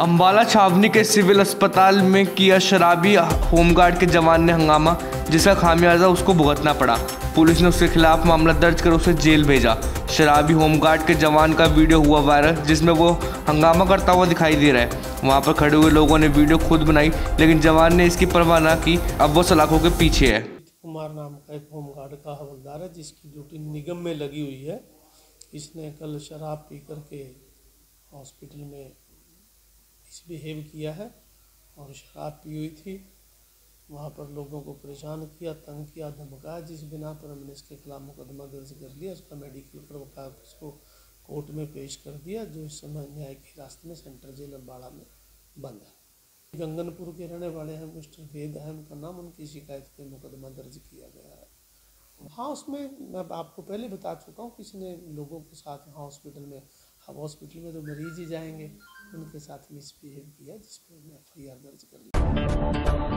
अम्बाला छावनी के सिविल अस्पताल में किया शराबी होमगार्ड के जवान ने हंगामा, जिसका खामियाजा उसको भुगतना पड़ा। पुलिस ने उसके खिलाफ मामला दर्ज कर उसे जेल भेजा। शराबी होमगार्ड के जवान का वीडियो हुआ वायरल, जिसमें वो हंगामा करता हुआ दिखाई दे रहा है। वहाँ पर खड़े हुए लोगों ने वीडियो खुद बनाई, लेकिन जवान ने इसकी परवाह न की। अब वो सलाखों के पीछे है। कुमार नाम का एक होमगार्ड का हवलदार है, जिसकी ड्यूटी निगम में लगी हुई है। इसने कल शराब पी करके हॉस्पिटल में मिसबिहेव किया है और शराब पी हुई थी। वहाँ पर लोगों को परेशान किया, तंग किया, धमकाया, जिस बिना पर हमने इसके खिलाफ मुकदमा दर्ज कर लिया, उसका मेडिकल करवा उसको कोर्ट में पेश कर दिया, जो इस समय न्याय के रास्ते में सेंट्रल जेल अम्बाड़ा में बंद है। गंगनपुर के रहने वाले हैं, मिस्टर वेद है, उनका नाम उनकी शिकायत पे मुकदमा दर्ज किया गया है। हाँ उसमें मैं आपको पहले बता चुका हूँ किसी ने लोगों के साथ हॉस्पिटल में, अब हॉस्पिटल में तो मरीज़ ही जाएँगे। उनके साथ मिसबिहेव किया जिस पर एफ़ आई आर दर्ज कर लिया